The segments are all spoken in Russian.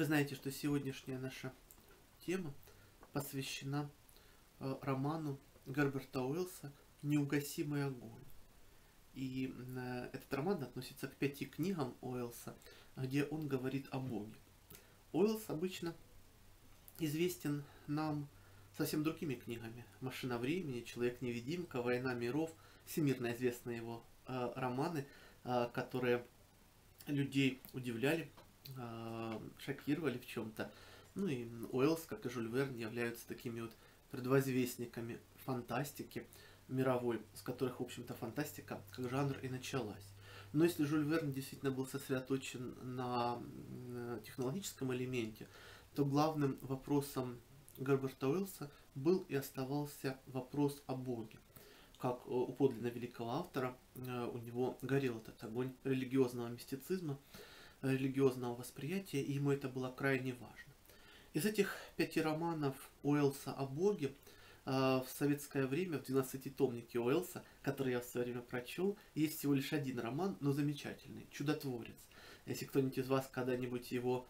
Вы знаете, что сегодняшняя наша тема посвящена э, роману Герберта Уэллса «Неугасимый огонь». И э, этот роман относится к пяти книгам Уэллса, где он говорит о Боге. Уэллс обычно известен нам совсем другими книгами. «Машина времени», «Человек-невидимка», «Война миров», всемирно известные его э, романы, э, которые людей удивляли, шокировали в чем-то. Ну и Уэллс, как и Жюль Верн, являются такими вот предвозвестниками фантастики мировой, с которых, в общем-то, фантастика как жанр и началась. Но если Жюль Верн действительно был сосредоточен на технологическом элементе, то главным вопросом Герберта Уэллса был и оставался вопрос о Боге. Как у подлинно великого автора, у него горел этот огонь религиозного мистицизма, религиозного восприятия, и ему это было крайне важно. Из этих пяти романов Уэллса о Боге в советское время, в 12-томнике Уэллса, который я в свое время прочел, есть всего лишь один роман, но замечательный, «Чудотворец». Если кто-нибудь из вас когда-нибудь его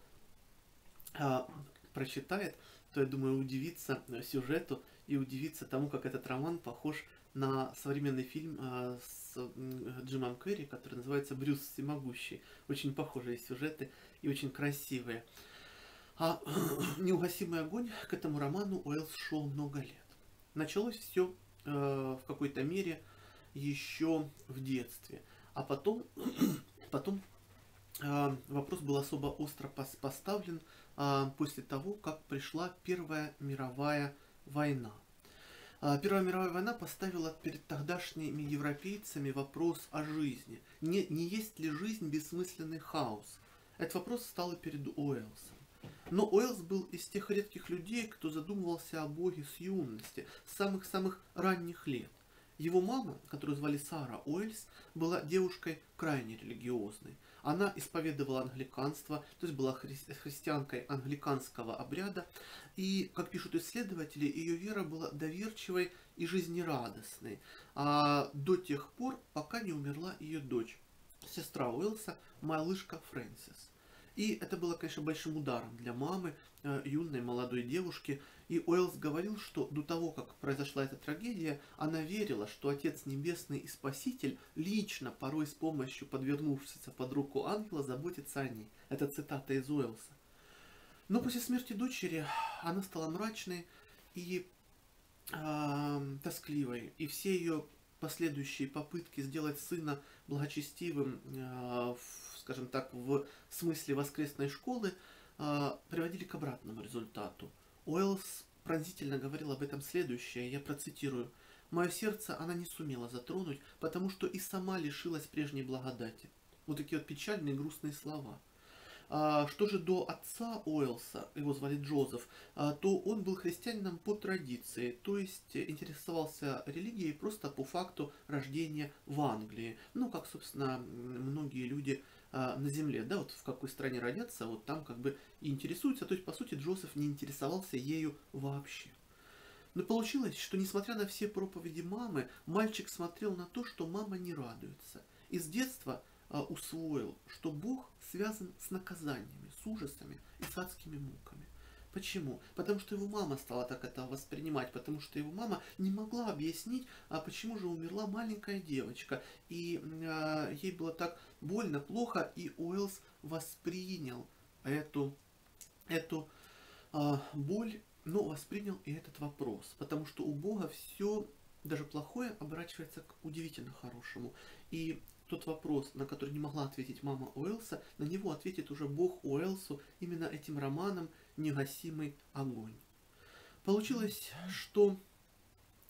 а, прочитает, то, я думаю, удивится сюжету и удивится тому, как этот роман похож на современный фильм а, с Джимом Керри, который называется «Брюс всемогущий». Очень похожие сюжеты и очень красивые. А «Неугасимый огонь» к этому роману Уэллс шел много лет. Началось все э, в какой-то мере еще в детстве. А потом, потом э, вопрос был особо остро поставлен э, после того, как пришла Первая мировая война. Первая мировая война поставила перед тогдашними европейцами вопрос о жизни. Не, не есть ли жизнь бессмысленный хаос? Этот вопрос стал и перед Уэллсом. Но Уэллс был из тех редких людей, кто задумывался о Боге с юности, с самых-самых ранних лет. Его мама, которую звали Сара Уэльс, была девушкой крайне религиозной. Она исповедовала англиканство, то есть была хри христианкой англиканского обряда, и, как пишут исследователи, ее вера была доверчивой и жизнерадостной, а до тех пор, пока не умерла ее дочь, сестра Уэлса, малышка Фрэнсис. И это было, конечно, большим ударом для мамы, э, юной молодой девушки. И Уэллс говорил, что до того, как произошла эта трагедия, она верила, что Отец Небесный и Спаситель лично, порой с помощью подвернувшегося под руку ангела, заботится о ней. Это цитата из Уэллса. Но после смерти дочери она стала мрачной и э, тоскливой. И все ее последующие попытки сделать сына благочестивым э, в скажем так, в смысле воскресной школы, а, приводили к обратному результату. Уэллс пронзительно говорил об этом следующее, я процитирую. «Мое сердце она не сумела затронуть, потому что и сама лишилась прежней благодати». Вот такие вот печальные грустные слова – а, что же до отца Уэлса, его звали Джозеф, а, то он был христианином по традиции, то есть интересовался религией просто по факту рождения в Англии. Ну, как, собственно, многие люди а, на земле, да, вот в какой стране родятся, вот там как бы и интересуются. То есть, по сути, Джозеф не интересовался ею вообще. Но получилось, что несмотря на все проповеди мамы, мальчик смотрел на то, что мама не радуется. И с детства а, усвоил, что Бог связан с наказаниями, с ужасами и с адскими муками. Почему? Потому что его мама стала так это воспринимать, потому что его мама не могла объяснить, а почему же умерла маленькая девочка. И э, ей было так больно, плохо, и Уэллс воспринял эту, эту э, боль, но воспринял и этот вопрос. Потому что у Бога все, даже плохое, оборачивается к удивительно хорошему. И тот вопрос, на который не могла ответить мама Уэлса, на него ответит уже Бог Уэлсу именно этим романом «Негасимый огонь». Получилось, что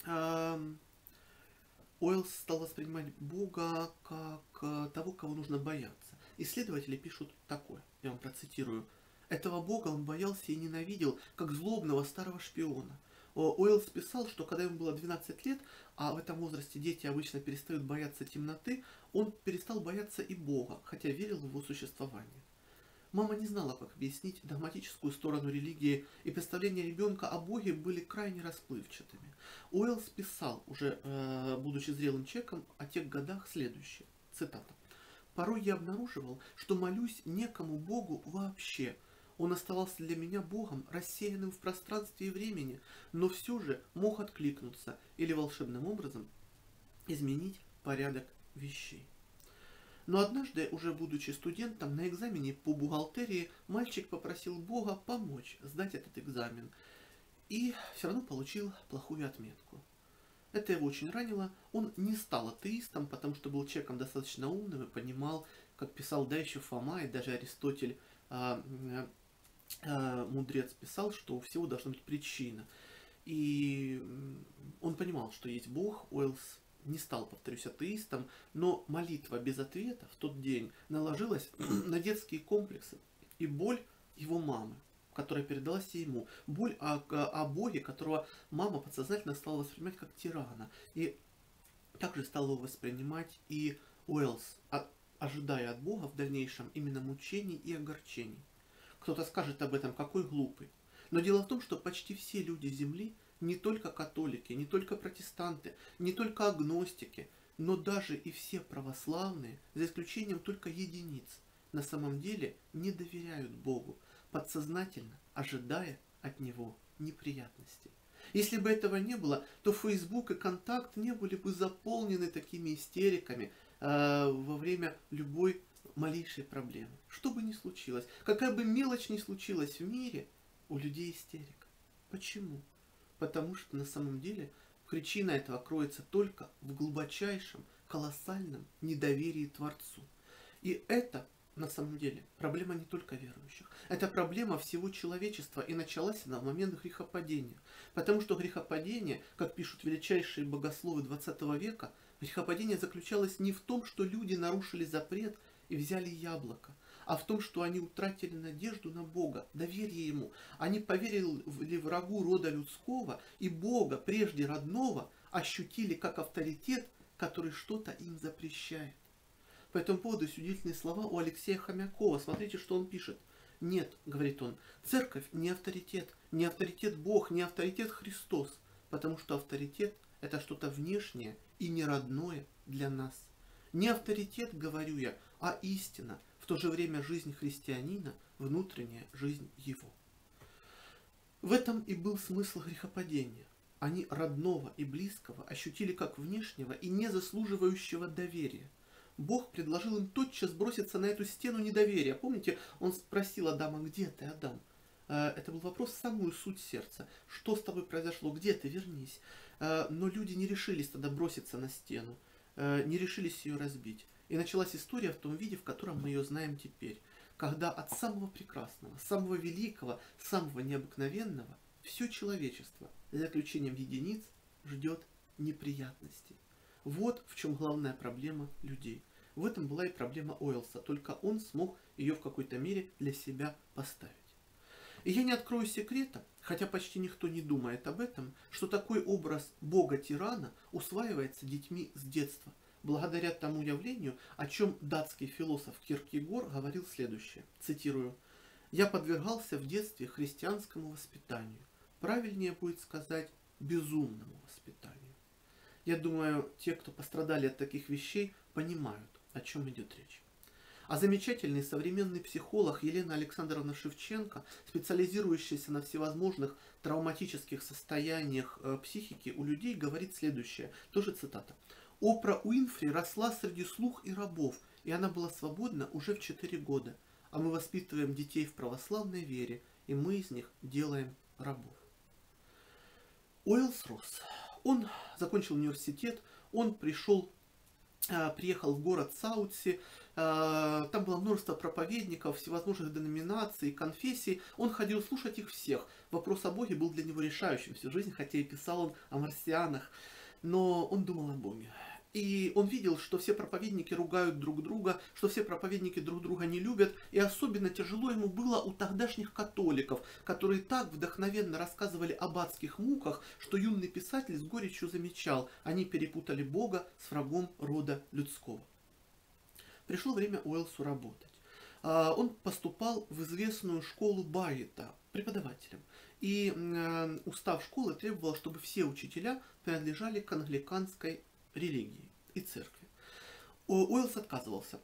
э, Уэллс стал воспринимать Бога как э, того, кого нужно бояться. Исследователи пишут такое, я вам процитирую. Этого Бога он боялся и ненавидел, как злобного старого шпиона – Уэллс писал, что когда ему было 12 лет, а в этом возрасте дети обычно перестают бояться темноты, он перестал бояться и Бога, хотя верил в его существование. Мама не знала, как объяснить догматическую сторону религии, и представления ребенка о Боге были крайне расплывчатыми. Уэллс писал, уже э, будучи зрелым человеком, о тех годах следующее. Цитата. «Порой я обнаруживал, что молюсь некому Богу вообще. Он оставался для меня Богом, рассеянным в пространстве и времени, но все же мог откликнуться или волшебным образом изменить порядок вещей. Но однажды, уже будучи студентом, на экзамене по бухгалтерии мальчик попросил Бога помочь сдать этот экзамен и все равно получил плохую отметку. Это его очень ранило. Он не стал атеистом, потому что был человеком достаточно умным и понимал, как писал да еще Фома, и даже Аристотель, а, а, мудрец, писал, что у всего должна быть причина. И он понимал, что есть Бог, Уэллс не стал, повторюсь, атеистом, но молитва без ответа в тот день наложилась на детские комплексы и боль его мамы, которая передалась ему. Боль о, о Боге, которого мама подсознательно стала воспринимать как тирана. И также стал его воспринимать и Уэллс, ожидая от Бога в дальнейшем именно мучений и огорчений. Кто-то скажет об этом, какой глупый. Но дело в том, что почти все люди Земли – не только католики, не только протестанты, не только агностики, но даже и все православные, за исключением только единиц, на самом деле не доверяют Богу, подсознательно ожидая от Него неприятностей. Если бы этого не было, то Facebook и Контакт не были бы заполнены такими истериками э, во время любой малейшей проблемы. Что бы ни случилось, какая бы мелочь ни случилась в мире, у людей истерика. Почему? Потому что на самом деле причина этого кроется только в глубочайшем, колоссальном недоверии Творцу. И это на самом деле проблема не только верующих. Это проблема всего человечества, и началась она в момент грехопадения. Потому что грехопадение, как пишут величайшие богословы 20 века, грехопадение заключалось не в том, что люди нарушили запрет и взяли яблоко, а в том, что они утратили надежду на Бога, доверие Ему. Они поверили врагу рода людского и Бога, прежде родного, ощутили как авторитет, который что-то им запрещает. По этому поводу есть слова у Алексея Хомякова. Смотрите, что он пишет. Нет, говорит он, церковь не авторитет, не авторитет Бог, не авторитет Христос, потому что авторитет – это что-то внешнее и не родное для нас. Не авторитет, говорю я, а истина – то же время жизнь христианина – внутренняя жизнь его. В этом и был смысл грехопадения. Они родного и близкого ощутили как внешнего и не заслуживающего доверия. Бог предложил им тотчас броситься на эту стену недоверия. Помните, он спросил Адама, где ты, Адам? Э, это был вопрос в самую суть сердца. Что с тобой произошло? Где ты? Вернись. Э, но люди не решились тогда броситься на стену, э, не решились ее разбить. И началась история в том виде, в котором мы ее знаем теперь, когда от самого прекрасного, самого великого, самого необыкновенного все человечество, за исключением единиц, ждет неприятностей. Вот в чем главная проблема людей. В этом была и проблема Уэллса, только он смог ее в какой-то мере для себя поставить. И я не открою секрета, хотя почти никто не думает об этом, что такой образ бога-тирана усваивается детьми с детства – благодаря тому явлению, о чем датский философ Киркегор говорил следующее, цитирую, «Я подвергался в детстве христианскому воспитанию, правильнее будет сказать безумному воспитанию». Я думаю, те, кто пострадали от таких вещей, понимают, о чем идет речь. А замечательный современный психолог Елена Александровна Шевченко, специализирующаяся на всевозможных травматических состояниях э, психики у людей, говорит следующее, тоже цитата. Опра Уинфри росла среди слух и рабов, и она была свободна уже в 4 года. А мы воспитываем детей в православной вере, и мы из них делаем рабов. Уэллс рос. Он закончил университет, он пришел, э, приехал в город Саутси, э, там было множество проповедников всевозможных деноминаций, конфессий. Он ходил слушать их всех. Вопрос о Боге был для него решающим всю жизнь, хотя и писал он о марсианах. Но он думал о Боге. И он видел, что все проповедники ругают друг друга, что все проповедники друг друга не любят, и особенно тяжело ему было у тогдашних католиков, которые так вдохновенно рассказывали об адских муках, что юный писатель с горечью замечал, они перепутали Бога с врагом рода людского. Пришло время Уэлсу работать. А, он поступал в известную школу Байета преподавателем. И э, устав школы требовал, чтобы все учителя принадлежали к англиканской религии и церкви. Уэллс отказывался.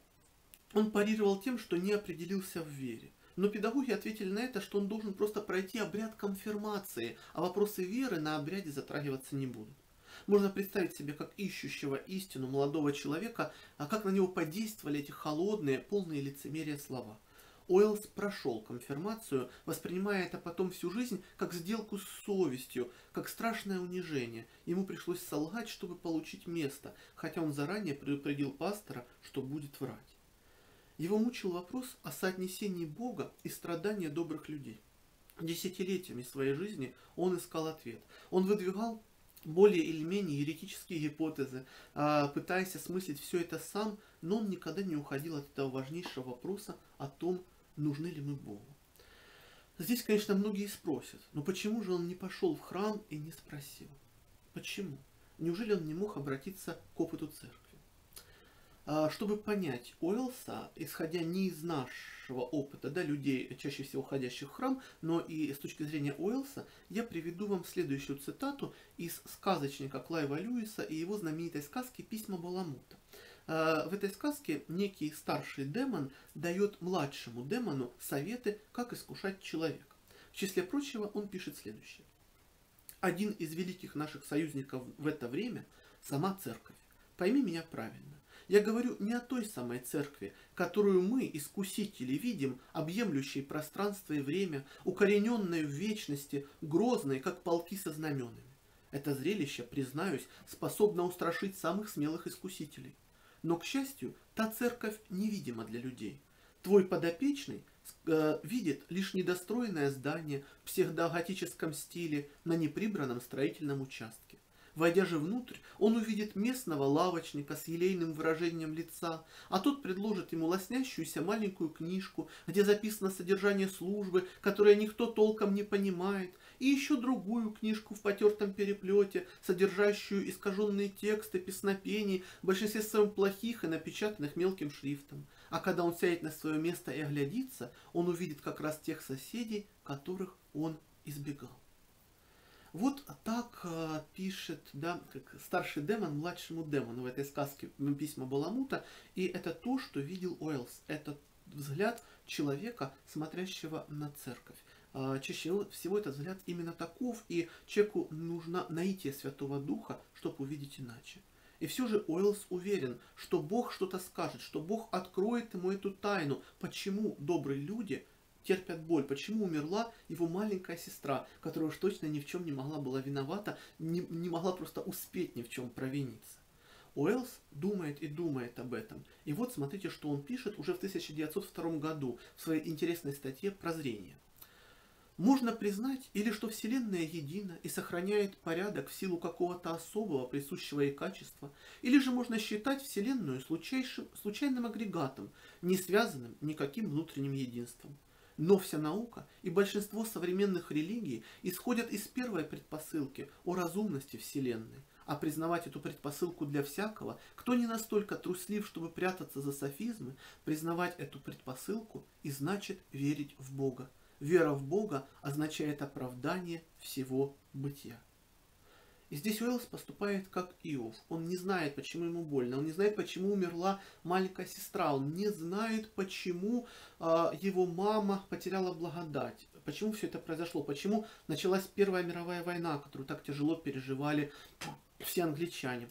Он парировал тем, что не определился в вере. Но педагоги ответили на это, что он должен просто пройти обряд конфирмации, а вопросы веры на обряде затрагиваться не будут. Можно представить себе как ищущего истину молодого человека, а как на него подействовали эти холодные, полные лицемерия слова. Уэллс прошел конфирмацию, воспринимая это потом всю жизнь как сделку с совестью, как страшное унижение. Ему пришлось солгать, чтобы получить место, хотя он заранее предупредил пастора, что будет врать. Его мучил вопрос о соотнесении Бога и страдания добрых людей. Десятилетиями своей жизни он искал ответ. Он выдвигал более или менее еретические гипотезы, а, пытаясь осмыслить все это сам, но он никогда не уходил от этого важнейшего вопроса о том, нужны ли мы Богу. Здесь, конечно, многие спросят, но почему же он не пошел в храм и не спросил? Почему? Неужели он не мог обратиться к опыту церкви? А, чтобы понять Уэллса, исходя не из нашего опыта, да, людей, чаще всего ходящих в храм, но и с точки зрения Уэллса, я приведу вам следующую цитату из сказочника Клайва Льюиса и его знаменитой сказки «Письма Баламута». А, в этой сказке некий старший демон дает младшему демону советы, как искушать человека. В числе прочего он пишет следующее. Один из великих наших союзников в это время – сама церковь. Пойми меня правильно. Я говорю не о той самой церкви, которую мы, искусители, видим, объемлющей пространство и время, укорененной в вечности, грозной, как полки со знаменами. Это зрелище, признаюсь, способно устрашить самых смелых искусителей. Но, к счастью, та церковь невидима для людей. Твой подопечный э, видит лишь недостроенное здание в псевдоготическом стиле на неприбранном строительном участке. Войдя же внутрь, он увидит местного лавочника с елейным выражением лица, а тот предложит ему лоснящуюся маленькую книжку, где записано содержание службы, которое никто толком не понимает, и еще другую книжку в потертом переплете, содержащую искаженные тексты, песнопений, в большинстве своем плохих и напечатанных мелким шрифтом. А когда он сядет на свое место и оглядится, он увидит как раз тех соседей, которых он избегал. Вот так э, пишет да, как старший демон младшему демону в этой сказке письма Баламута. И это то, что видел Уэллс. Это взгляд человека, смотрящего на церковь. Э, чаще всего этот взгляд именно таков, и человеку нужно наитие Святого Духа, чтобы увидеть иначе. И все же Уэллс уверен, что Бог что-то скажет, что Бог откроет ему эту тайну, почему добрые люди – терпят боль. Почему умерла его маленькая сестра, которая уж точно ни в чем не могла была виновата, не, не могла просто успеть ни в чем провиниться. Уэллс думает и думает об этом. И вот смотрите, что он пишет уже в 1902 году в своей интересной статье «Прозрение». Можно признать или что Вселенная едина и сохраняет порядок в силу какого-то особого присущего ей качества, или же можно считать Вселенную случайным агрегатом, не связанным никаким внутренним единством. Но вся наука и большинство современных религий исходят из первой предпосылки о разумности Вселенной. А признавать эту предпосылку для всякого, кто не настолько труслив, чтобы прятаться за софизмы, признавать эту предпосылку и значит верить в Бога. Вера в Бога означает оправдание всего бытия. И здесь Уэллс поступает как Иов. Он не знает, почему ему больно. Он не знает, почему умерла маленькая сестра. Он не знает, почему э, его мама потеряла благодать. Почему все это произошло. Почему началась Первая мировая война, которую так тяжело переживали все англичане.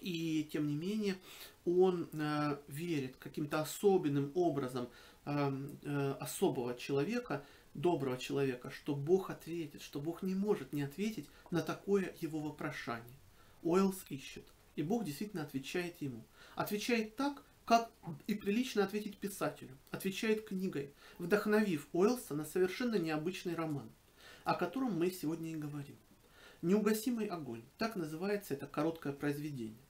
И тем не менее он э, верит каким-то особенным образом особого человека, доброго человека, что Бог ответит, что Бог не может не ответить на такое его вопрошание. Уэллс ищет, и Бог действительно отвечает ему. Отвечает так, как и прилично ответить писателю. Отвечает книгой, вдохновив Уэллса на совершенно необычный роман, о котором мы сегодня и говорим. «Неугасимый огонь» – так называется это короткое произведение.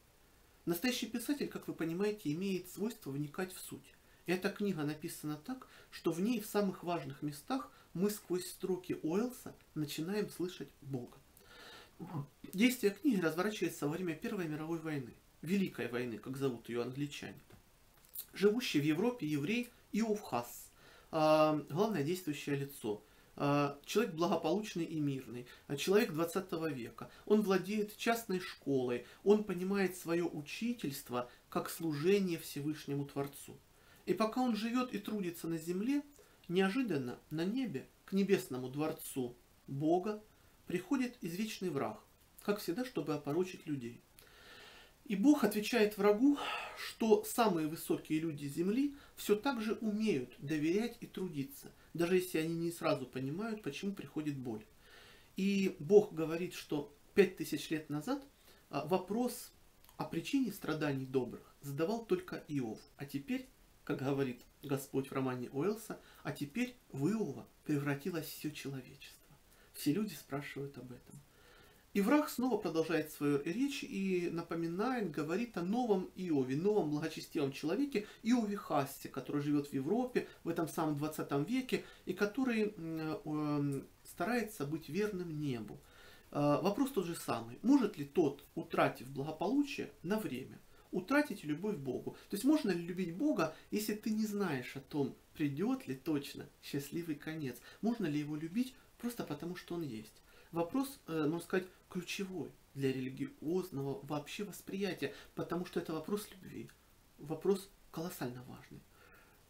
Настоящий писатель, как вы понимаете, имеет свойство вникать в суть. Эта книга написана так, что в ней в самых важных местах мы сквозь строки Уэллса начинаем слышать Бога. Действие книги разворачивается во время Первой мировой войны, Великой войны, как зовут ее англичане. Живущий в Европе еврей Иов Хасс, а, главное действующее лицо, а, человек благополучный и мирный, а, человек 20 века. Он владеет частной школой, он понимает свое учительство как служение Всевышнему Творцу. И пока он живет и трудится на земле, неожиданно на небе к небесному дворцу Бога приходит извечный враг, как всегда, чтобы опорочить людей. И Бог отвечает врагу, что самые высокие люди Земли все так же умеют доверять и трудиться, даже если они не сразу понимают, почему приходит боль. И Бог говорит, что пять тысяч лет назад а, вопрос о причине страданий добрых задавал только Иов, а теперь, как говорит Господь в романе Уэлса, а теперь в Иова превратилось все человечество. Все люди спрашивают об этом. И враг снова продолжает свою речь и напоминает, говорит о новом Иове, новом благочестивом человеке Иове Хассе, который живет в Европе в этом самом 20 веке и который э, старается быть верным небу. Э, вопрос тот же самый. Может ли тот, утратив благополучие на время, утратить любовь к Богу? То есть можно ли любить Бога, если ты не знаешь о том, придет ли точно счастливый конец? Можно ли его любить просто потому, что он есть? Вопрос, э, можно сказать, ключевой для религиозного вообще восприятия, потому что это вопрос любви, вопрос колоссально важный.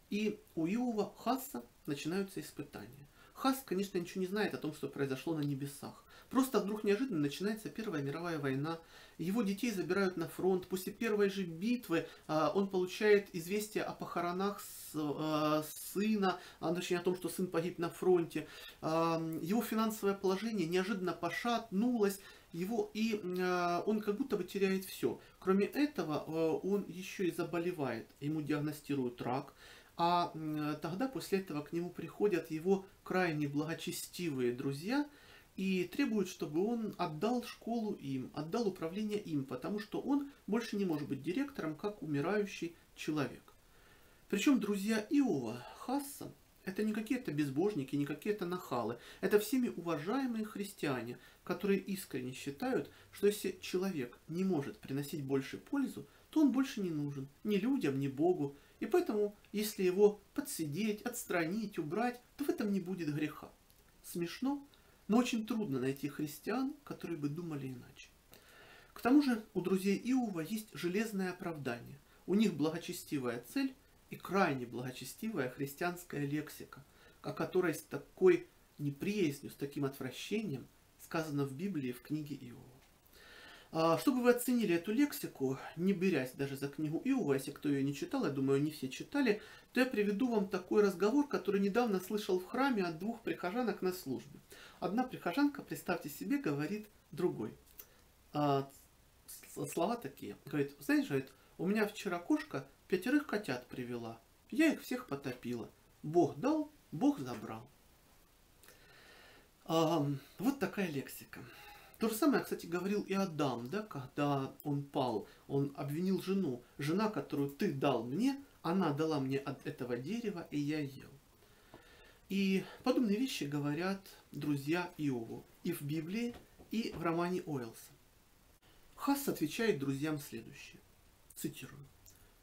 И у Иова Хасса начинаются испытания. Хас, конечно, ничего не знает о том, что произошло на небесах. Просто вдруг неожиданно начинается Первая мировая война. Его детей забирают на фронт. После первой же битвы а, он получает известие о похоронах с, а, сына, а, точнее о том, что сын погиб на фронте. А, его финансовое положение неожиданно пошатнулось. Его, и а, он как будто бы теряет все. Кроме этого, а, он еще и заболевает. Ему диагностируют рак. А тогда после этого к нему приходят его крайне благочестивые друзья и требуют, чтобы он отдал школу им, отдал управление им, потому что он больше не может быть директором, как умирающий человек. Причем друзья Иова, Хасса, это не какие-то безбожники, не какие-то нахалы. Это всеми уважаемые христиане, которые искренне считают, что если человек не может приносить больше пользу, то он больше не нужен ни людям, ни Богу, и поэтому, если его подсидеть, отстранить, убрать, то в этом не будет греха. Смешно, но очень трудно найти христиан, которые бы думали иначе. К тому же у друзей Иова есть железное оправдание. У них благочестивая цель и крайне благочестивая христианская лексика, о которой с такой неприязнью, с таким отвращением сказано в Библии в книге Иова. А, чтобы вы оценили эту лексику, не берясь даже за книгу Иова, если кто ее не читал, я думаю, не все читали, то я приведу вам такой разговор, который недавно слышал в храме от двух прихожанок на службе. Одна прихожанка, представьте себе, говорит другой. А, слова такие. Говорит, знаешь, у меня вчера кошка пятерых котят привела. Я их всех потопила. Бог дал, Бог забрал. Вот такая лексика. То же самое, кстати, говорил и Адам, да, когда он пал, он обвинил жену. Жена, которую ты дал мне, она дала мне от этого дерева, и я ел. И подобные вещи говорят друзья Иову и в Библии, и в романе Уэллса. Хасс отвечает друзьям следующее. Цитирую.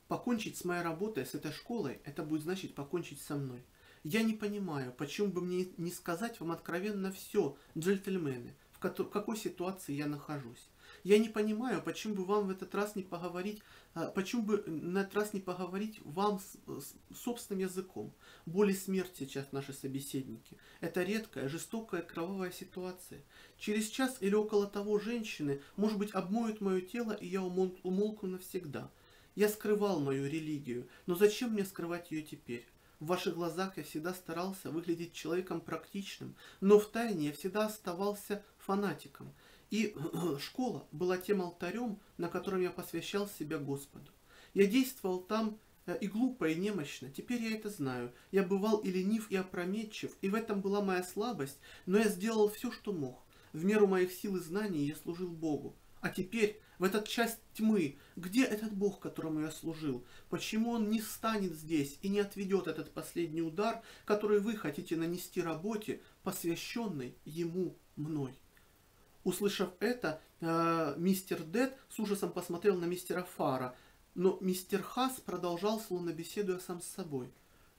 «Покончить с моей работой, с этой школой, это будет значить покончить со мной. Я не понимаю, почему бы мне не сказать вам откровенно все, джентльмены, в какой ситуации я нахожусь. Я не понимаю, почему бы вам в этот раз не поговорить, а, почему бы на этот раз не поговорить вам с, с собственным языком. Боли смерть сейчас наши собеседники. Это редкая, жестокая, кровавая ситуация. Через час или около того женщины, может быть, обмоют мое тело, и я умолкну навсегда. Я скрывал мою религию, но зачем мне скрывать ее теперь? В ваших глазах я всегда старался выглядеть человеком практичным, но в тайне я всегда оставался фанатиком. И школа была тем алтарем, на котором я посвящал себя Господу. Я действовал там э, и глупо, и немощно. Теперь я это знаю. Я бывал и ленив, и опрометчив, и в этом была моя слабость, но я сделал все, что мог. В меру моих сил и знаний я служил Богу. А теперь, в этот час тьмы, где этот Бог, которому я служил? Почему он не станет здесь и не отведет этот последний удар, который вы хотите нанести работе, посвященной ему мной? Услышав это, э, мистер Дед с ужасом посмотрел на мистера Фара, но мистер Хас продолжал, словно беседуя сам с собой.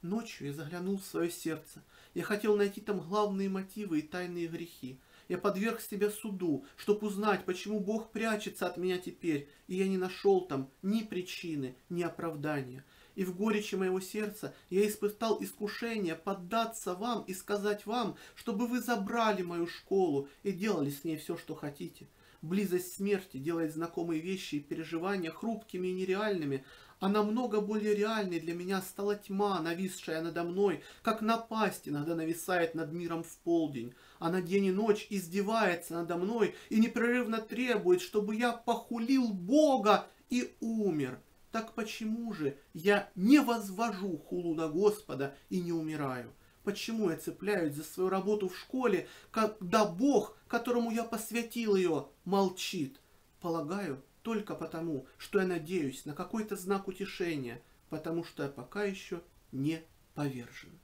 Ночью я заглянул в свое сердце. Я хотел найти там главные мотивы и тайные грехи. Я подверг себя суду, чтобы узнать, почему Бог прячется от меня теперь, и я не нашел там ни причины, ни оправдания. и в горечи моего сердца я испытал искушение поддаться вам и сказать вам, чтобы вы забрали мою школу и делали с ней все, что хотите. Близость смерти делает знакомые вещи и переживания хрупкими и нереальными, а намного более реальной для меня стала тьма, нависшая надо мной, как напасть иногда нависает над миром в полдень. Она день и ночь издевается надо мной и непрерывно требует, чтобы я похулил Бога и умер. Так почему же я не возвожу хулу на Господа и не умираю? Почему я цепляюсь за свою работу в школе, когда Бог, которому я посвятил ее, молчит? Полагаю, только потому, что я надеюсь на какой-то знак утешения, потому что я пока еще не повержен.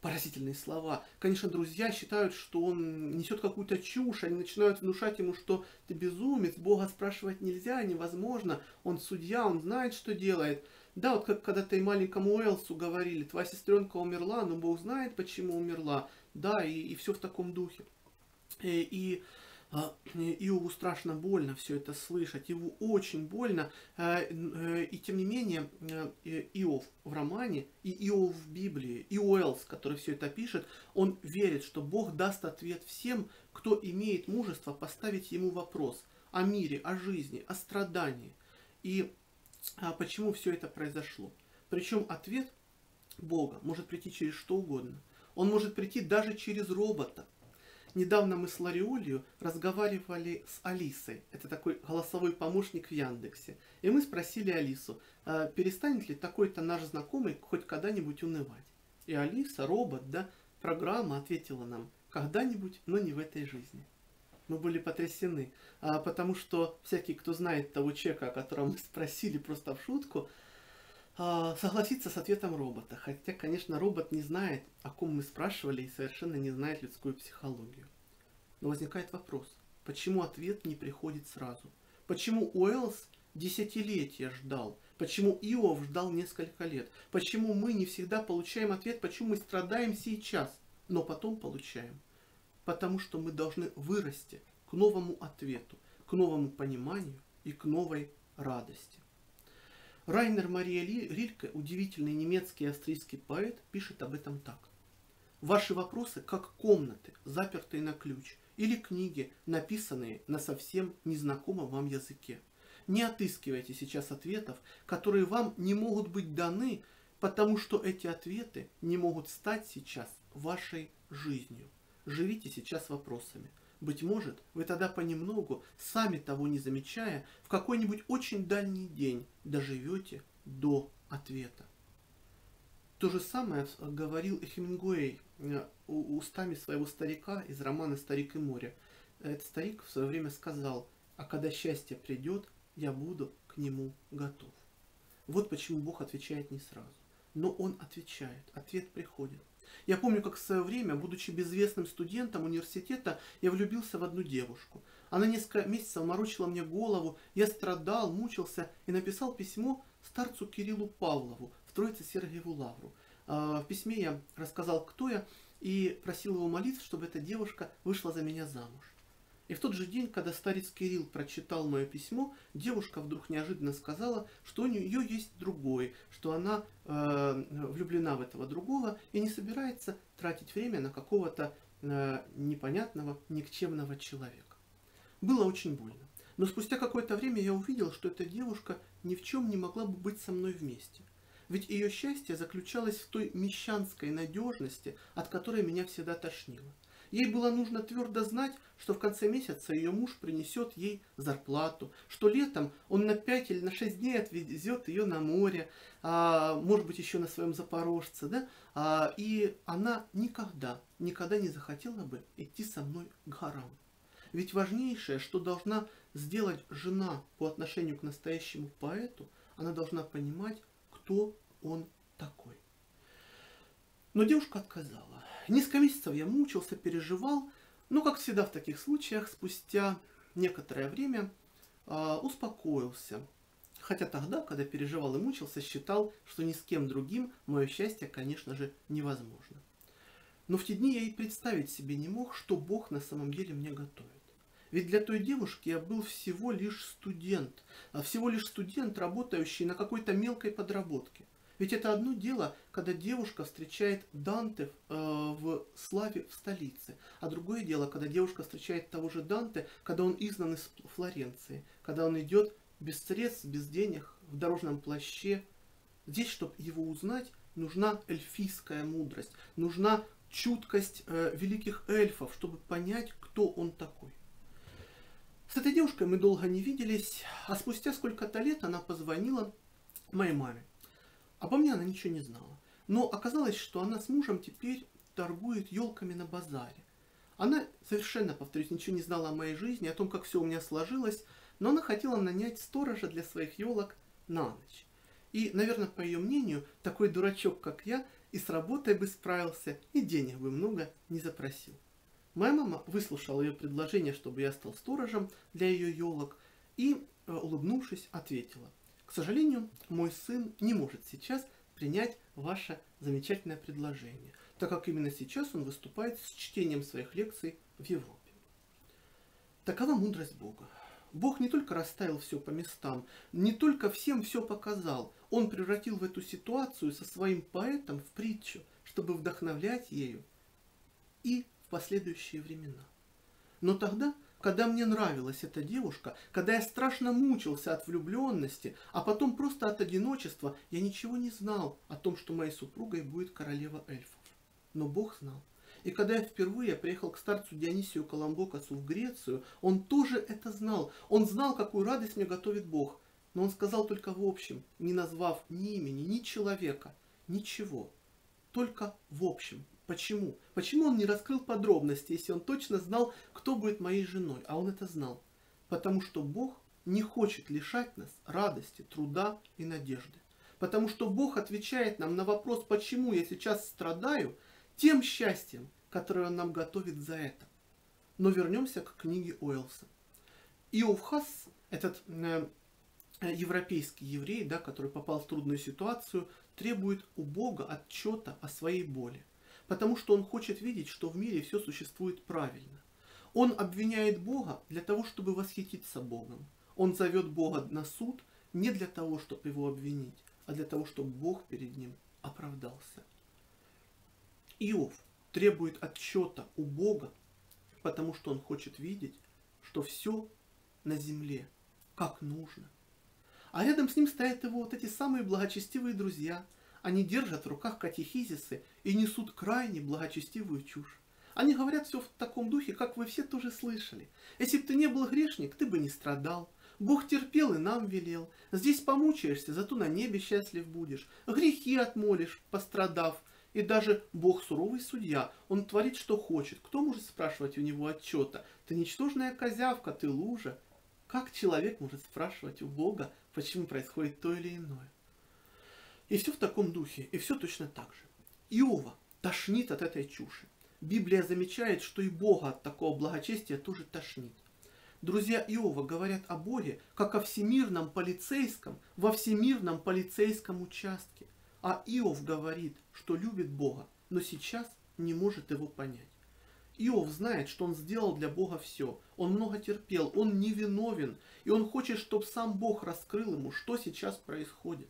Поразительные слова. Конечно, друзья считают, что он несет какую-то чушь, они начинают внушать ему, что ты безумец, Бога спрашивать нельзя, невозможно, он судья, он знает, что делает. Да, вот как когда-то и маленькому Уэлсу говорили, твоя сестренка умерла, но Бог знает, почему умерла. Да, и, и все в таком духе. И, э, и а, Иову страшно больно все это слышать, его очень больно, э, э, и тем не менее Иов в романе и Иов в Библии, и Уэллс, который все это пишет, он верит, что Бог даст ответ всем, кто имеет мужество поставить ему вопрос о мире, о жизни, о страдании. И а почему все это произошло. Причем ответ Бога может прийти через что угодно. Он может прийти даже через робота. Недавно мы с Лариолью разговаривали с Алисой. Это такой голосовой помощник в Яндексе. И мы спросили Алису, а перестанет ли такой-то наш знакомый хоть когда-нибудь унывать. И Алиса, робот, да, программа ответила нам, когда-нибудь, но не в этой жизни мы были потрясены, а, потому что всякий, кто знает того человека, о котором мы спросили просто в шутку, а, согласится с ответом робота. Хотя, конечно, робот не знает, о ком мы спрашивали и совершенно не знает людскую психологию. Но возникает вопрос, почему ответ не приходит сразу? Почему Уэллс десятилетия ждал? Почему Иов ждал несколько лет? Почему мы не всегда получаем ответ, почему мы страдаем сейчас, но потом получаем? потому что мы должны вырасти к новому ответу, к новому пониманию и к новой радости. Райнер Мария Рильке, удивительный немецкий и австрийский поэт, пишет об этом так. Ваши вопросы как комнаты, запертые на ключ, или книги, написанные на совсем незнакомом вам языке. Не отыскивайте сейчас ответов, которые вам не могут быть даны, потому что эти ответы не могут стать сейчас вашей жизнью. Живите сейчас вопросами. Быть может, вы тогда понемногу, сами того не замечая, в какой-нибудь очень дальний день доживете до ответа. То же самое говорил Хемингуэй э, устами своего старика из романа «Старик и море». Этот старик в свое время сказал, а когда счастье придет, я буду к нему готов. Вот почему Бог отвечает не сразу. Но Он отвечает, ответ приходит. Я помню, как в свое время, будучи безвестным студентом университета, я влюбился в одну девушку. Она несколько месяцев морочила мне голову, я страдал, мучился и написал письмо старцу Кириллу Павлову в Троице Сергиеву Лавру. А, в письме я рассказал, кто я, и просил его молиться, чтобы эта девушка вышла за меня замуж. И в тот же день, когда старец Кирилл прочитал мое письмо, девушка вдруг неожиданно сказала, что у нее есть другой, что она э, влюблена в этого другого и не собирается тратить время на какого-то э, непонятного, никчемного человека. Было очень больно. Но спустя какое-то время я увидел, что эта девушка ни в чем не могла бы быть со мной вместе. Ведь ее счастье заключалось в той мещанской надежности, от которой меня всегда тошнило. Ей было нужно твердо знать, что в конце месяца ее муж принесет ей зарплату, что летом он на 5 или на 6 дней отвезет ее на море, а, может быть, еще на своем запорожце, да, а, и она никогда, никогда не захотела бы идти со мной к горам. Ведь важнейшее, что должна сделать жена по отношению к настоящему поэту, она должна понимать, кто он такой. Но девушка отказала. Несколько месяцев я мучился, переживал, но, как всегда в таких случаях, спустя некоторое время э, успокоился. Хотя тогда, когда переживал и мучился, считал, что ни с кем другим мое счастье, конечно же, невозможно. Но в те дни я и представить себе не мог, что Бог на самом деле мне готовит. Ведь для той девушки я был всего лишь студент, а всего лишь студент, работающий на какой-то мелкой подработке. Ведь это одно дело, когда девушка встречает Данте э, в славе в столице, а другое дело, когда девушка встречает того же Данте, когда он изгнан из Флоренции, когда он идет без средств, без денег, в дорожном плаще. Здесь, чтобы его узнать, нужна эльфийская мудрость, нужна чуткость э, великих эльфов, чтобы понять, кто он такой. С этой девушкой мы долго не виделись, а спустя сколько-то лет она позвонила моей маме. Обо мне она ничего не знала. Но оказалось, что она с мужем теперь торгует елками на базаре. Она совершенно, повторюсь, ничего не знала о моей жизни, о том, как все у меня сложилось, но она хотела нанять сторожа для своих елок на ночь. И, наверное, по ее мнению, такой дурачок, как я, и с работой бы справился, и денег бы много не запросил. Моя мама выслушала ее предложение, чтобы я стал сторожем для ее елок, и, э, улыбнувшись, ответила, к сожалению, мой сын не может сейчас принять ваше замечательное предложение, так как именно сейчас он выступает с чтением своих лекций в Европе. Такова мудрость Бога. Бог не только расставил все по местам, не только всем все показал, Он превратил в эту ситуацию со своим поэтом в притчу, чтобы вдохновлять ею и в последующие времена. Но тогда, когда мне нравилась эта девушка, когда я страшно мучился от влюбленности, а потом просто от одиночества, я ничего не знал о том, что моей супругой будет королева эльфов. Но Бог знал. И когда я впервые приехал к старцу Дионисию Коломбокасу в Грецию, он тоже это знал. Он знал, какую радость мне готовит Бог. Но он сказал только в общем, не назвав ни имени, ни человека, ничего. Только в общем. Почему? Почему он не раскрыл подробности, если он точно знал, кто будет моей женой? А он это знал. Потому что Бог не хочет лишать нас радости, труда и надежды. Потому что Бог отвечает нам на вопрос, почему я сейчас страдаю, тем счастьем, которое он нам готовит за это. Но вернемся к книге Уэллса. Иов Хасс, этот э, европейский еврей, да, который попал в трудную ситуацию, требует у Бога отчета о своей боли. Потому что он хочет видеть, что в мире все существует правильно. Он обвиняет Бога для того, чтобы восхититься Богом. Он зовет Бога на суд не для того, чтобы его обвинить, а для того, чтобы Бог перед ним оправдался. Иов требует отчета у Бога, потому что он хочет видеть, что все на земле как нужно. А рядом с ним стоят его вот эти самые благочестивые друзья. Они держат в руках катехизисы и несут крайне благочестивую чушь. Они говорят все в таком духе, как вы все тоже слышали. Если бы ты не был грешник, ты бы не страдал. Бог терпел и нам велел. Здесь помучаешься, зато на небе счастлив будешь. Грехи отмолишь, пострадав. И даже Бог суровый судья, он творит, что хочет. Кто может спрашивать у него отчета? Ты ничтожная козявка, ты лужа. Как человек может спрашивать у Бога, почему происходит то или иное? И все в таком духе, и все точно так же. Иова тошнит от этой чуши. Библия замечает, что и Бога от такого благочестия тоже тошнит. Друзья Иова говорят о Боге, как о всемирном полицейском, во всемирном полицейском участке. А Иов говорит, что любит Бога, но сейчас не может его понять. Иов знает, что он сделал для Бога все. Он много терпел, он невиновен, и он хочет, чтобы сам Бог раскрыл ему, что сейчас происходит.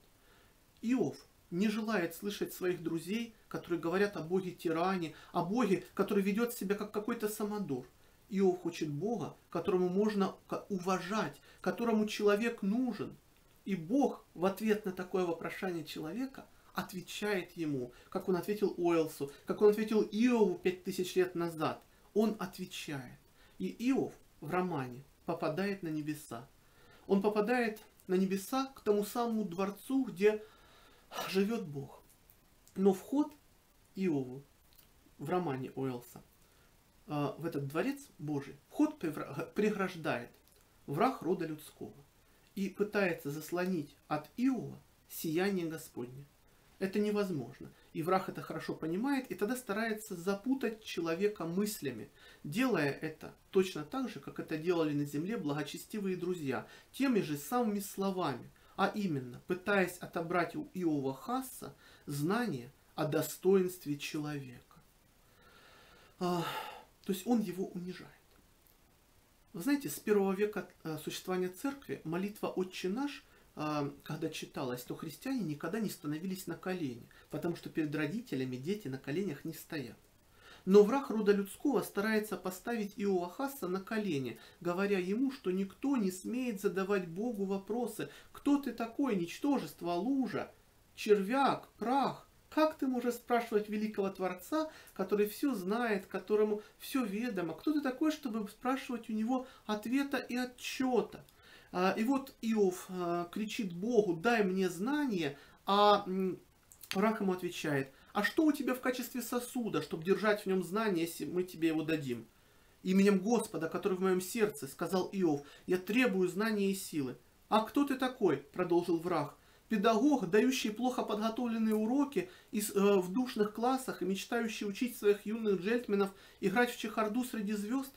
Иов не желает слышать своих друзей, которые говорят о Боге тиране, о Боге, который ведет себя как какой-то самодур. Иов хочет Бога, которому можно уважать, которому человек нужен. И Бог в ответ на такое вопрошание человека – отвечает ему, как он ответил Уэлсу, как он ответил Иову пять тысяч лет назад. Он отвечает. И Иов в романе попадает на небеса. Он попадает на небеса к тому самому дворцу, где живет Бог. Но вход Иову в романе Уэлса э, в этот дворец Божий, вход преграждает враг рода людского и пытается заслонить от Иова сияние Господне. Это невозможно. И враг это хорошо понимает, и тогда старается запутать человека мыслями, делая это точно так же, как это делали на земле благочестивые друзья, теми же самыми словами, а именно, пытаясь отобрать у Иова Хасса знание о достоинстве человека. А, то есть он его унижает. Вы знаете, с первого века э, существования церкви молитва «Отче наш», э, когда читалась, то христиане никогда не становились на колени, потому что перед родителями дети на коленях не стоят. Но враг рода людского старается поставить Иова Хасса на колени, говоря ему, что никто не смеет задавать Богу вопросы «Кто ты такой, ничтожество, лужа, червяк, прах?» Как ты можешь спрашивать великого Творца, который все знает, которому все ведомо? Кто ты такой, чтобы спрашивать у него ответа и отчета? А, и вот Иов а, кричит Богу, дай мне знание, а враг ему отвечает, а что у тебя в качестве сосуда, чтобы держать в нем знание, если мы тебе его дадим? Именем Господа, который в моем сердце, сказал Иов, я требую знания и силы. А кто ты такой? Продолжил враг. Педагог, дающий плохо подготовленные уроки из, э, в душных классах и мечтающий учить своих юных джентльменов играть в чехарду среди звезд?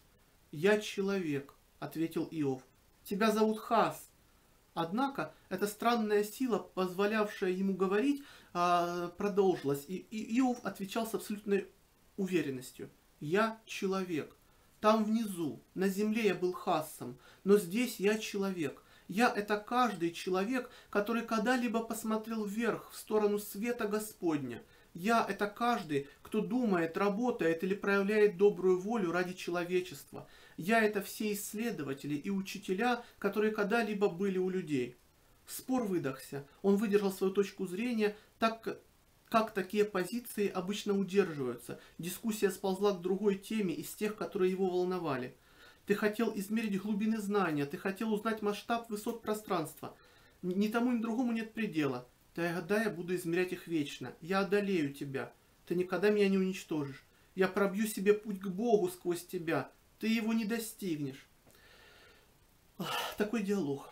Я человек, ответил Иов. Тебя зовут Хас. Однако эта странная сила, позволявшая ему говорить, а, и, и Иов отвечал с абсолютной уверенностью. «Я человек. Там внизу, на земле я был Хассом, но здесь я человек. Я – это каждый человек, который когда-либо посмотрел вверх, в сторону света Господня. Я – это каждый, кто думает, работает или проявляет добрую волю ради человечества. Я – это все исследователи и учителя, которые когда-либо были у людей. Спор выдохся. Он выдержал свою точку зрения, так как такие позиции обычно удерживаются. Дискуссия сползла к другой теме из тех, которые его волновали. Ты хотел измерить глубины знания, ты хотел узнать масштаб высот пространства. Ни тому, ни другому нет предела. Тогда я буду измерять их вечно. Я одолею тебя. Ты никогда меня не уничтожишь. Я пробью себе путь к Богу сквозь тебя. Ты его не достигнешь. Такой диалог.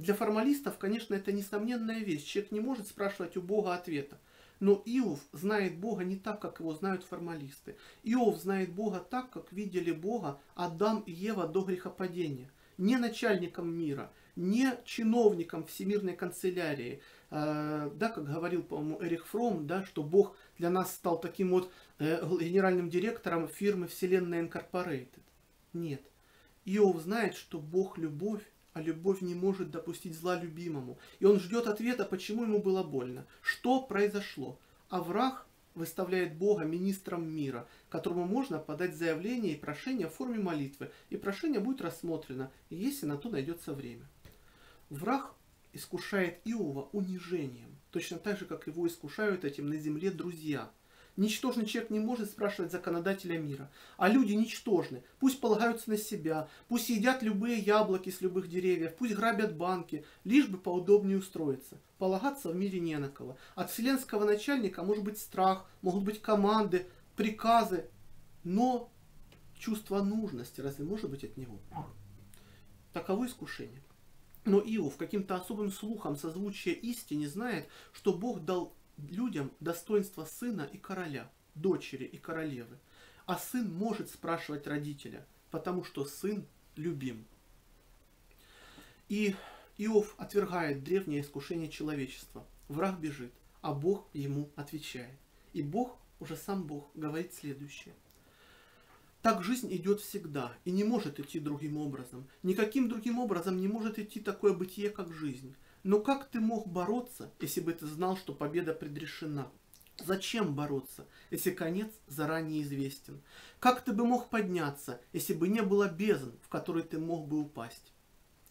Для формалистов, конечно, это несомненная вещь. Человек не может спрашивать у Бога ответа. Но Иов знает Бога не так, как его знают формалисты. Иов знает Бога так, как видели Бога Адам и Ева до грехопадения. Не начальником мира, не чиновником Всемирной канцелярии. Э, да, как говорил, по-моему, Эрих Фром, да, что Бог для нас стал таким вот э, генеральным директором фирмы Вселенная Инкорпорейтед. Нет. Иов знает, что Бог любовь, а любовь не может допустить зла любимому. И он ждет ответа, почему ему было больно, что произошло. А враг выставляет Бога министром мира, которому можно подать заявление и прошение в форме молитвы, и прошение будет рассмотрено, если на то найдется время. Враг искушает Иова унижением, точно так же, как его искушают этим на земле друзья – Ничтожный человек не может спрашивать законодателя мира. А люди ничтожны. Пусть полагаются на себя, пусть едят любые яблоки с любых деревьев, пусть грабят банки, лишь бы поудобнее устроиться. Полагаться в мире не на кого. От вселенского начальника может быть страх, могут быть команды, приказы, но чувство нужности разве может быть от него? Таково искушение. Но Иов каким-то особым слухом созвучия истине знает, что Бог дал людям достоинство сына и короля, дочери и королевы. А сын может спрашивать родителя, потому что сын любим. И Иов отвергает древнее искушение человечества. Враг бежит, а Бог ему отвечает. И Бог, уже сам Бог, говорит следующее. Так жизнь идет всегда и не может идти другим образом. Никаким другим образом не может идти такое бытие, как жизнь. Но как ты мог бороться, если бы ты знал, что победа предрешена? Зачем бороться, если конец заранее известен? Как ты бы мог подняться, если бы не было бездн, в которые ты мог бы упасть?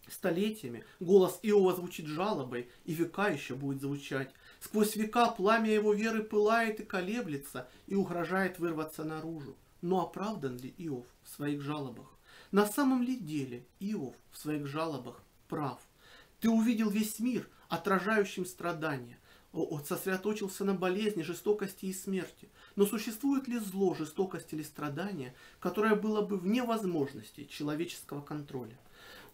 Столетиями голос Иова звучит жалобой, и века еще будет звучать. Сквозь века пламя его веры пылает и колеблется, и угрожает вырваться наружу. Но оправдан ли Иов в своих жалобах? На самом ли деле Иов в своих жалобах прав? Ты увидел весь мир, отражающим страдания. Сосредоточился на болезни, жестокости и смерти. Но существует ли зло, жестокость или страдание, которое было бы вне возможности человеческого контроля?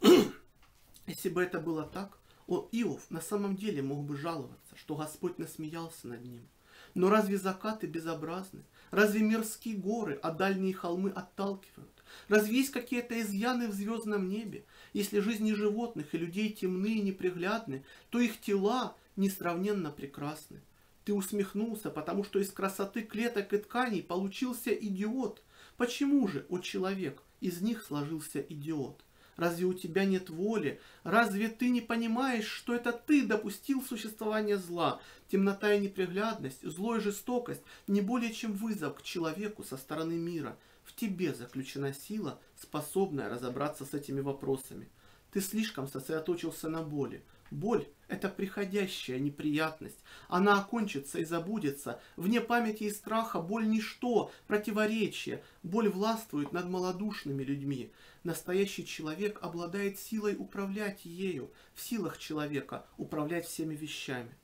Если бы это было так, о, Иов на самом деле мог бы жаловаться, что Господь насмеялся над ним. Но разве закаты безобразны? Разве мирские горы, а дальние холмы отталкивают? Разве есть какие-то изъяны в звездном небе? Если жизни животных и людей темны и неприглядны, то их тела несравненно прекрасны. Ты усмехнулся, потому что из красоты клеток и тканей получился идиот. Почему же, о человек, из них сложился идиот? Разве у тебя нет воли? Разве ты не понимаешь, что это ты допустил существование зла? Темнота и неприглядность, зло и жестокость не более чем вызов к человеку со стороны мира. В тебе заключена сила, способная разобраться с этими вопросами. Ты слишком сосредоточился на боли. Боль – это приходящая неприятность. Она окончится и забудется. Вне памяти и страха боль – ничто, противоречие. Боль властвует над малодушными людьми. Настоящий человек обладает силой управлять ею. В силах человека управлять всеми вещами.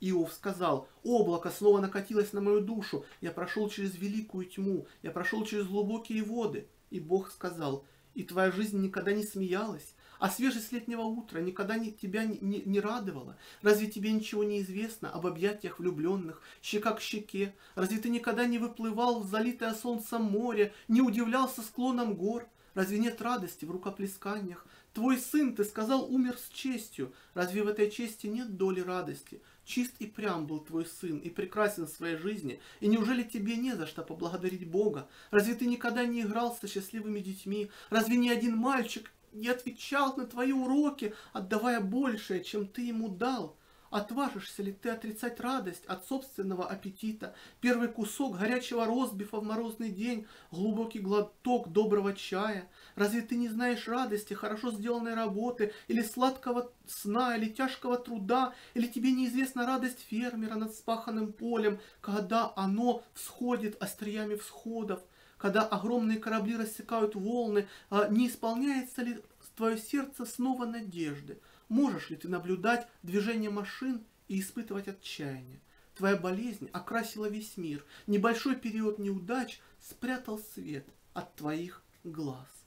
Иов сказал, облако снова накатилось на мою душу, я прошел через великую тьму, я прошел через глубокие воды. И Бог сказал, и твоя жизнь никогда не смеялась, а свежесть летнего утра никогда не, тебя не, не, не радовала? Разве тебе ничего не известно об объятиях влюбленных, щека к щеке? Разве ты никогда не выплывал в залитое солнцем море, не удивлялся склонам гор? Разве нет радости в рукоплесканиях? Твой сын, ты сказал, умер с честью. Разве в этой чести нет доли радости? Чист и прям был твой сын, и прекрасен в своей жизни, и неужели тебе не за что поблагодарить Бога? Разве ты никогда не играл со счастливыми детьми? Разве ни один мальчик не отвечал на твои уроки, отдавая большее, чем ты ему дал? Отважишься ли ты отрицать радость от собственного аппетита, первый кусок горячего розбифа в морозный день, глубокий глоток доброго чая? Разве ты не знаешь радости хорошо сделанной работы, или сладкого сна, или тяжкого труда, или тебе неизвестна радость фермера над спаханным полем, когда оно всходит остриями всходов? когда огромные корабли рассекают волны, а не исполняется ли твое сердце снова надежды? Можешь ли ты наблюдать движение машин и испытывать отчаяние? Твоя болезнь окрасила весь мир. Небольшой период неудач спрятал свет от твоих глаз.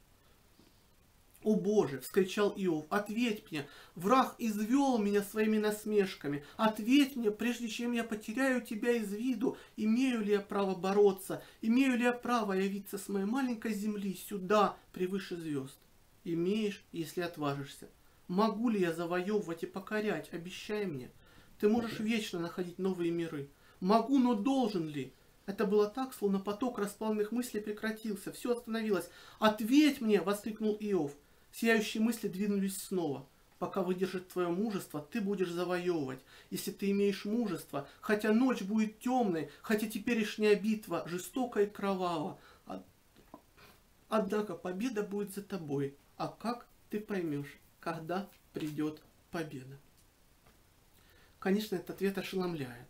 «О Боже!» — вскричал Иов. «Ответь мне! Враг извел меня своими насмешками! Ответь мне, прежде чем я потеряю тебя из виду! Имею ли я право бороться? Имею ли я право явиться с моей маленькой земли сюда, превыше звезд? Имеешь, если отважишься. Могу ли я завоевывать и покорять? Обещай мне. Ты можешь вечно находить новые миры. Могу, но должен ли? Это было так, словно поток расплавленных мыслей прекратился. Все остановилось. «Ответь мне!» — воскликнул Иов. Сияющие мысли двинулись снова. Пока выдержит твое мужество, ты будешь завоевывать. Если ты имеешь мужество, хотя ночь будет темной, хотя теперешняя битва жестока и кровава, однако победа будет за тобой. А как ты поймешь, когда придет победа? Конечно, этот ответ ошеломляет.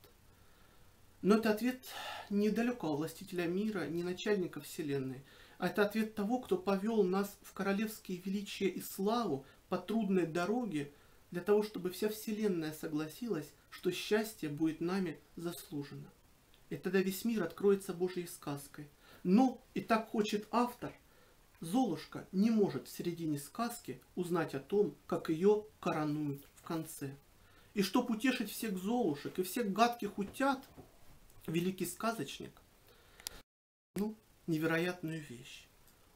Но это ответ недалеко властителя мира, не начальника вселенной – это ответ того, кто повел нас в королевские величия и славу по трудной дороге, для того, чтобы вся Вселенная согласилась, что счастье будет нами заслужено. И тогда весь мир откроется Божьей сказкой. Но, и так хочет автор, Золушка не может в середине сказки узнать о том, как ее коронуют в конце. И чтоб утешить всех золушек и всех гадких утят, великий сказочник, невероятную вещь.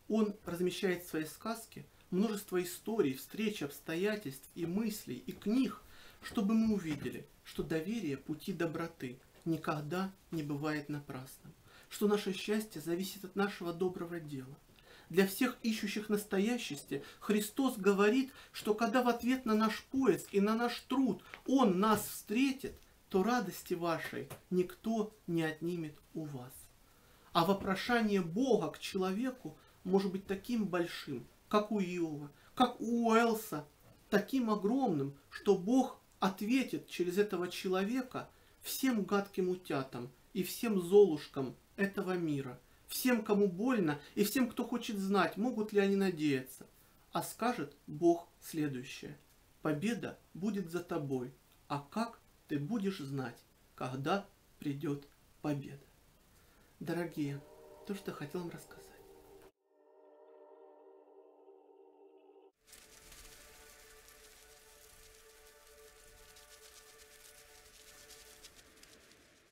Он размещает в своей сказке множество историй, встреч, обстоятельств и мыслей, и книг, чтобы мы увидели, что доверие пути доброты никогда не бывает напрасным, что наше счастье зависит от нашего доброго дела. Для всех ищущих настоящести Христос говорит, что когда в ответ на наш поиск и на наш труд Он нас встретит, то радости вашей никто не отнимет у вас. А вопрошание Бога к человеку может быть таким большим, как у Иова, как у Уэлса, таким огромным, что Бог ответит через этого человека всем гадким утятам и всем золушкам этого мира, всем, кому больно, и всем, кто хочет знать, могут ли они надеяться. А скажет Бог следующее. Победа будет за тобой, а как ты будешь знать, когда придет победа. Дорогие, то, что хотел вам рассказать.